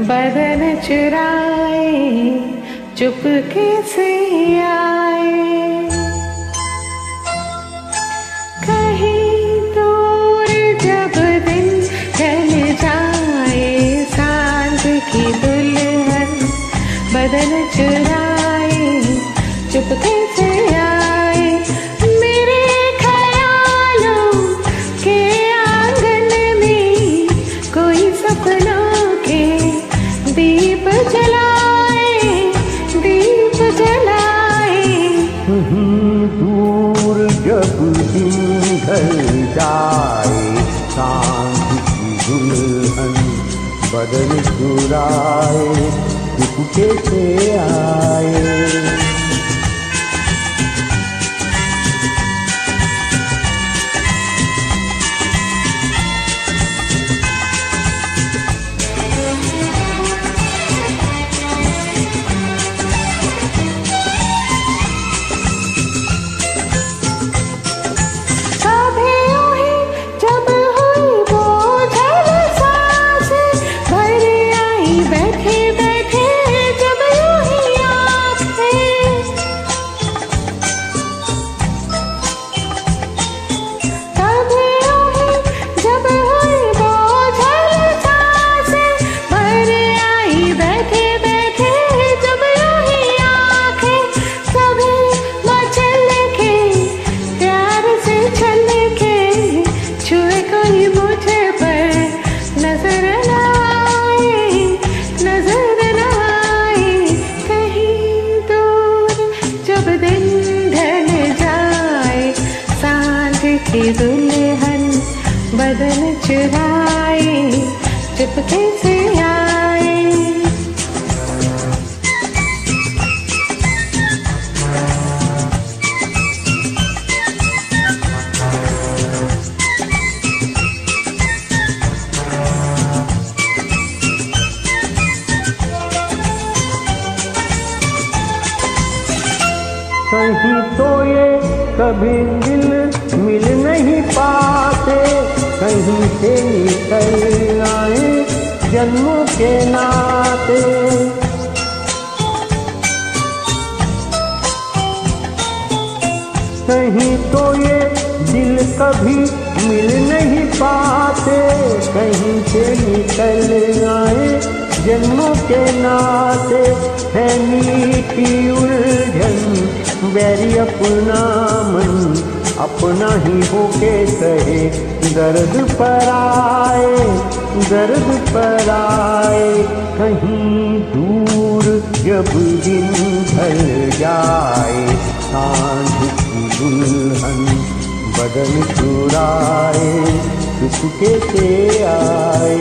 बदन चुराए चुपके से आए। की दुल्हन बदन चुराए चुपके बदन चुराए दुख के आए। बदन चुराए चुपके से आए। कहीं तो ये कभी दिल मिल नहीं पाते। कहीं से निकल आए जन्मों के नाते। कहीं तो ये दिल कभी मिल नहीं पाते, कहीं से निकल आए जन्मों के नाते। है मीठी उलझन, बैरी अपना मन अपना ही होके कहे, दर्द पर आए, दर्द पर आए, कहीं दूर जब दिन ढल जाए साँझ की दुल्हन बदन चुराए चुपके से आए।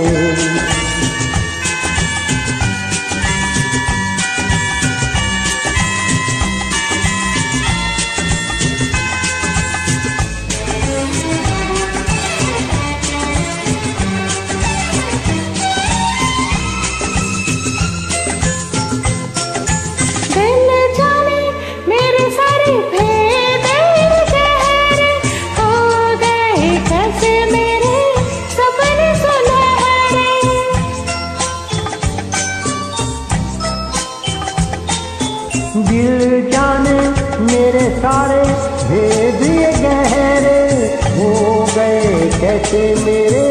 कैसे मेरे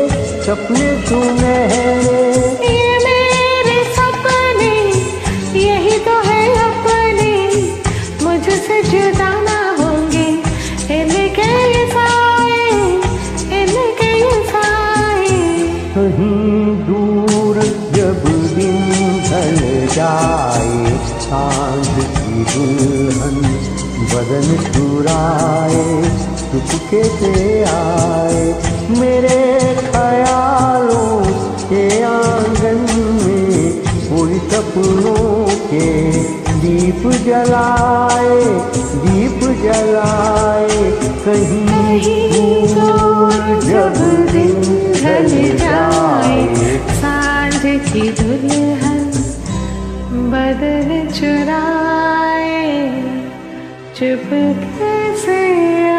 सपने मेरे सपने यही तो है अपने। मुझसे जुदा ना होंगे। इनके ये साए इनके ये साए। कहीं दूर जब दिन ढल जाए की दुल्हन बदन चुराए, चुपके से आए। मेरे ख्यालों के आँगन में कोई सपनों के दीप जलाए दीप जलाए। कहीं दूर जब दिन ढल जाए, साँझ की दुल्हन बदन चुराए। to forget